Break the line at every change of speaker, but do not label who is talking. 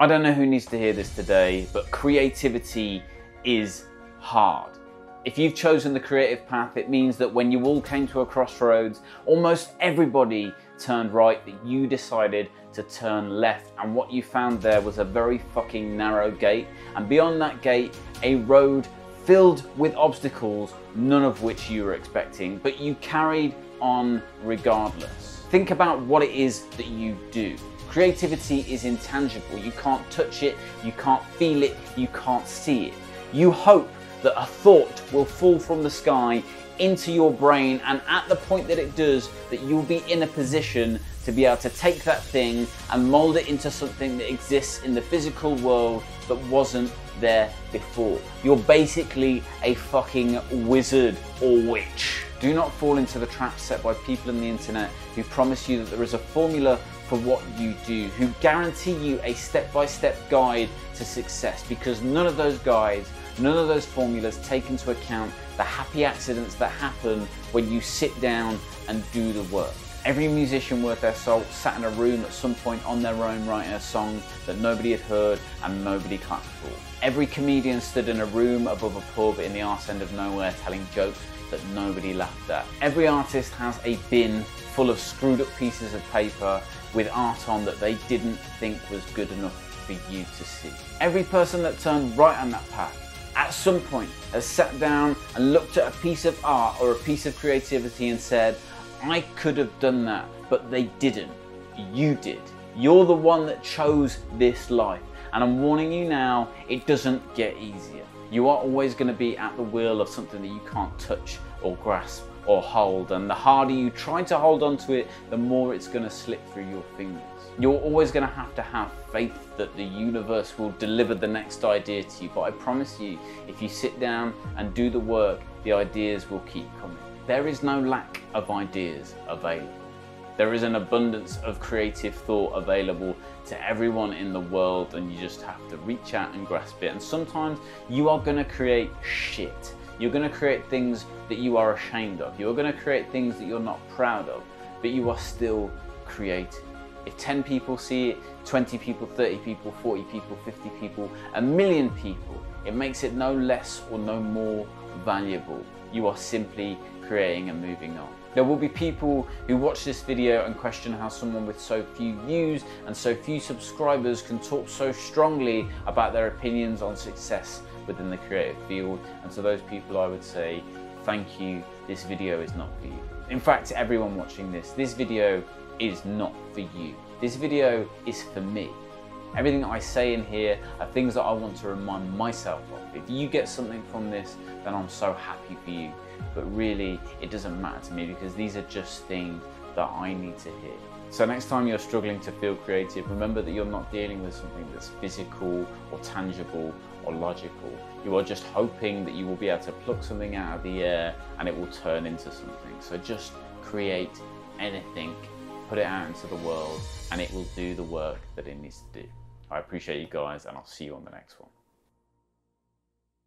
I don't know who needs to hear this today, but creativity is hard. If you've chosen the creative path, it means that when you all came to a crossroads, almost everybody turned right, but you decided to turn left. And what you found there was a very fucking narrow gate. And beyond that gate, a road filled with obstacles, none of which you were expecting, but you carried on regardless. Think about what it is that you do. Creativity is intangible. You can't touch it, you can't feel it, you can't see it. You hope that a thought will fall from the sky into your brain and at the point that it does that you'll be in a position to be able to take that thing and mold it into something that exists in the physical world that wasn't there before. You're basically a fucking wizard or witch. Do not fall into the trap set by people on the internet who promise you that there is a formula for what you do, who guarantee you a step by step guide to success because none of those guides None of those formulas take into account the happy accidents that happen when you sit down and do the work. Every musician worth their salt sat in a room at some point on their own writing a song that nobody had heard and nobody clapped for. Every comedian stood in a room above a pub in the arse end of nowhere telling jokes that nobody laughed at. Every artist has a bin full of screwed up pieces of paper with art on that they didn't think was good enough for you to see. Every person that turned right on that path at some point has sat down and looked at a piece of art or a piece of creativity and said, I could have done that, but they didn't. You did. You're the one that chose this life. And I'm warning you now, it doesn't get easier. You are always going to be at the wheel of something that you can't touch or grasp or hold. And the harder you try to hold on to it, the more it's going to slip through your fingers. You're always going to have to have faith that the universe will deliver the next idea to you. But I promise you, if you sit down and do the work, the ideas will keep coming. There is no lack of ideas available. There is an abundance of creative thought available to everyone in the world, and you just have to reach out and grasp it. And sometimes you are going to create shit. You're going to create things that you are ashamed of. You're going to create things that you're not proud of, but you are still creating. If 10 people see it, 20 people, 30 people, 40 people, 50 people, a million people, it makes it no less or no more valuable. You are simply creating and moving on. There will be people who watch this video and question how someone with so few views and so few subscribers can talk so strongly about their opinions on success within the creative field. And to those people, I would say, thank you. This video is not for you. In fact, everyone watching this, this video is not for you. This video is for me. Everything I say in here are things that I want to remind myself of. If you get something from this, then I'm so happy for you. But really, it doesn't matter to me because these are just things that I need to hear. So next time you're struggling to feel creative, remember that you're not dealing with something that's physical or tangible or logical. You are just hoping that you will be able to pluck something out of the air and it will turn into something. So just create anything put it out into the world and it will do the work that it needs to do. I appreciate you guys and I'll see you on the next one.